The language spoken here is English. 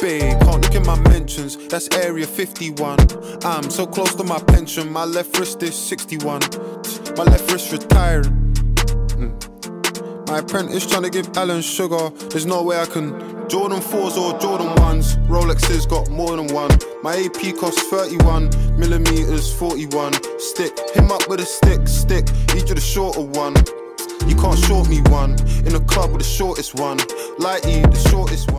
Babe, can't look in my mentions, that's Area 51. I'm so close to my pension, my left wrist is 61. My left wrist retiring. Mm. My apprentice trying to give Alan Sugar, there's no way I can. Jordan 4s or Jordan 1s, Rolexes got more than one. My AP costs 31, millimeters 41. Stick, him up with a stick, stick, each of the shorter one. You can't short me one, in a club with the shortest one. Lighty, the shortest one.